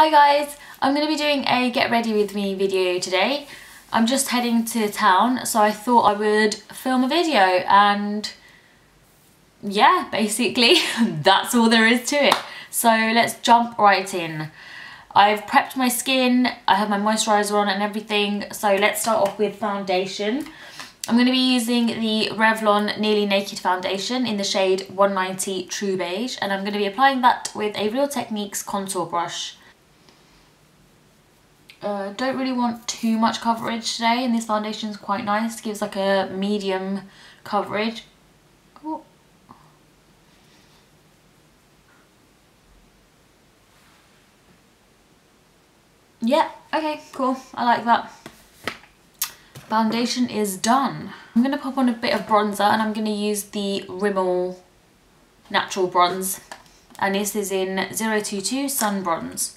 Hi guys, I'm going to be doing a get ready with me video today. I'm just heading to town so I thought I would film a video and yeah, basically that's all there is to it. So let's jump right in. I've prepped my skin, I have my moisturiser on and everything, so let's start off with foundation. I'm going to be using the Revlon Nearly Naked Foundation in the shade 190 True Beige and I'm going to be applying that with a Real Techniques contour brush. Uh, don't really want too much coverage today and this foundation is quite nice, gives like a medium coverage. Ooh. Yeah, okay, cool, I like that foundation is done. I'm going to pop on a bit of bronzer and I'm going to use the Rimmel Natural Bronze. And this is in 022 Sun Bronze.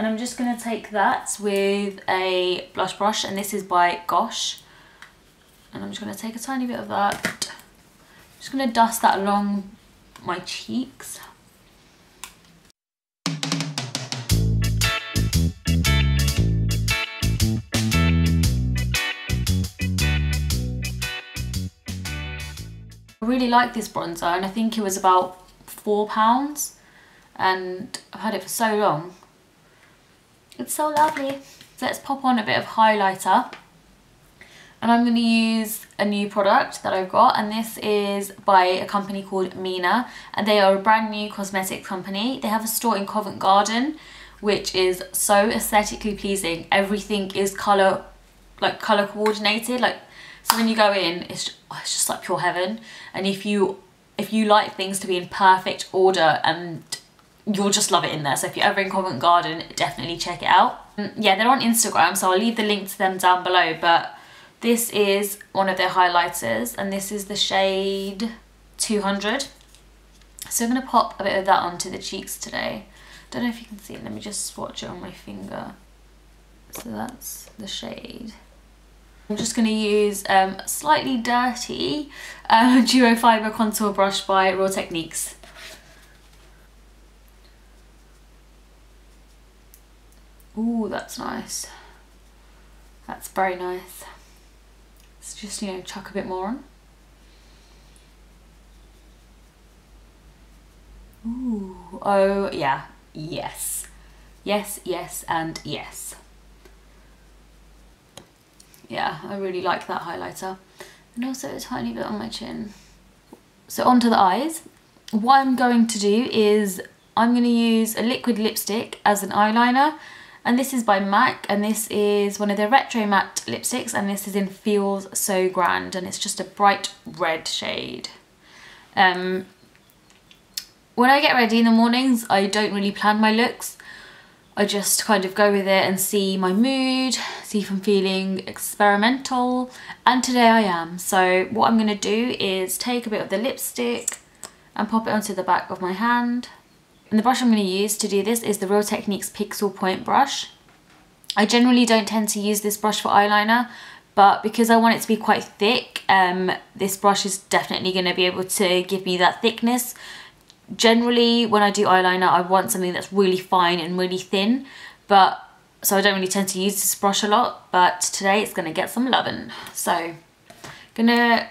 And I'm just going to take that with a blush brush and this is by Gosh. And I'm just going to take a tiny bit of that. I'm just going to dust that along my cheeks. I really like this bronzer and I think it was about four pounds and I've had it for so long. It's so lovely. So let's pop on a bit of highlighter and I'm going to use a new product that I've got and this is by a company called 3INA and they are a brand new cosmetics company. They have a store in Covent Garden which is so aesthetically pleasing. Everything is colour like colour coordinated like so when you go in, it's just, oh, it's just like pure heaven. And if you if you like things to be in perfect order and you'll just love it in there. So if you're ever in Covent Garden, definitely check it out. Mm, yeah, they're on Instagram, so I'll leave the link to them down below. But this is one of their highlighters, and this is the shade 200. So I'm going to pop a bit of that onto the cheeks today. Don't know if you can see it. Let me just swatch it on my finger. So that's the shade. I'm just going to use um, slightly dirty uh, Duo Fibre Contour Brush by Real Techniques. Ooh, that's nice. That's very nice. Let's just, you know, chuck a bit more on. Ooh, oh yeah, yes. Yes, yes, and yes yeah, I really like that highlighter. And also a tiny bit on my chin. So onto the eyes. What I'm going to do is I'm going to use a liquid lipstick as an eyeliner. And this is by MAC and this is one of their retro matte lipsticks and this is in Feels So Grand and it's just a bright red shade. Um, when I get ready in the mornings, I don't really plan my looks. I just kind of go with it and see my mood, see if I'm feeling experimental, and today I am. So what I'm going to do is take a bit of the lipstick and pop it onto the back of my hand. And the brush I'm going to use to do this is the Real Techniques Pixel Point brush. I generally don't tend to use this brush for eyeliner, but because I want it to be quite thick, um, this brush is definitely going to be able to give me that thickness. Generally when I do eyeliner I want something that's really fine and really thin but so I don't really tend to use this brush a lot but today it's gonna get some loving so gonna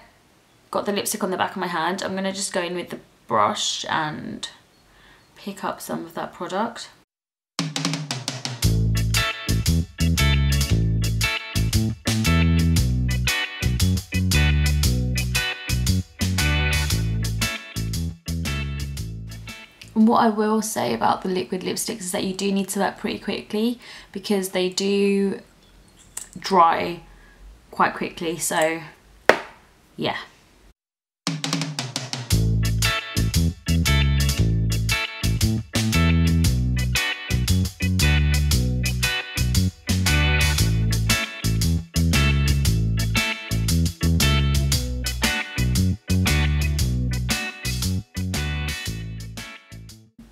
got the lipstick on the back of my hand. I'm gonna just go in with the brush and pick up some of that product And what I will say about the liquid lipsticks is that you do need to work pretty quickly because they do dry quite quickly. So yeah.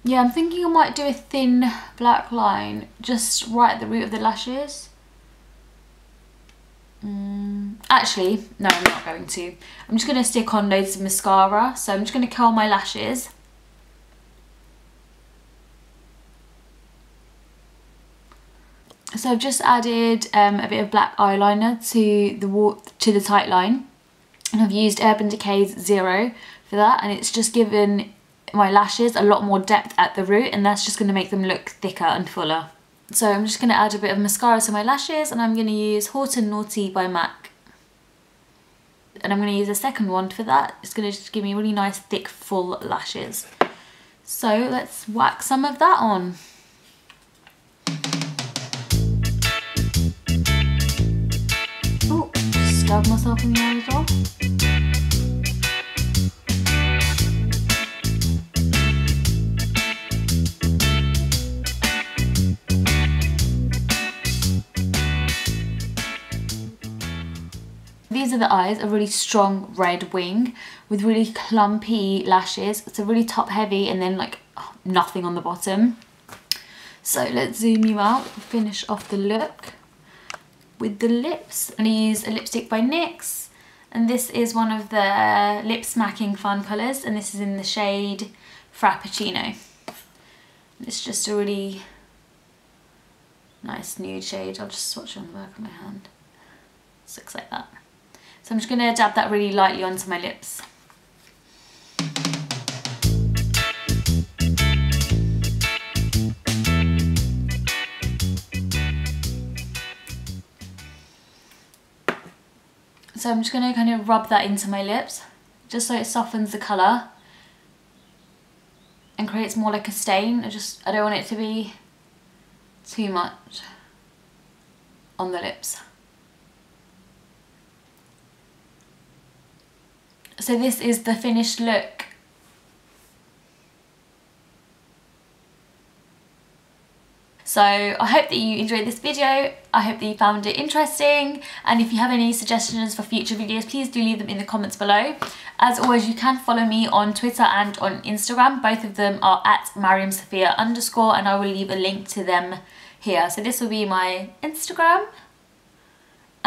Yeah, I'm thinking I might do a thin black line just right at the root of the lashes. Mm, actually, no, I'm not going to. I'm just going to stick on loads of mascara. So I'm just going to curl my lashes. So I've just added um, a bit of black eyeliner to the to the tight line and I've used Urban Decay's Zero for that and it's just given my lashes a lot more depth at the root and that's just going to make them look thicker and fuller. So I'm just going to add a bit of mascara to my lashes and I'm going to use Haute & Naughty by MAC. And I'm going to use a second one for that. It's going to just give me really nice thick full lashes. So let's whack some of that on. Oh, stabbed myself in the eye as These are the eyes, a really strong red wing with really clumpy lashes. It's a really top heavy and then like oh, nothing on the bottom. So let's zoom you out, finish off the look with the lips. Gonna use a lipstick by NYX and this is one of the lip smacking fun colours and this is in the shade Frappuccino. It's just a really nice nude shade. I'll just swatch it on the back of my hand. Looks like that. So I'm just going to dab that really lightly onto my lips. So I'm just going to kind of rub that into my lips just so it softens the colour and creates more like a stain. I just I don't want it to be too much on the lips. So this is the finished look. So I hope that you enjoyed this video. I hope that you found it interesting. And if you have any suggestions for future videos, please do leave them in the comments below. As always, you can follow me on Twitter and on Instagram. Both of them are at Maryam Sofia underscore and I will leave a link to them here. So this will be my Instagram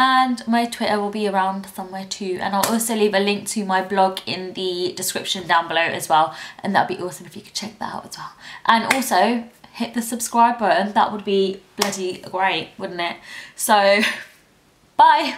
and my Twitter will be around somewhere too. And I'll also leave a link to my blog in the description down below as well. And that'd be awesome if you could check that out as well. And also hit the subscribe button. That would be bloody great wouldn't it? So bye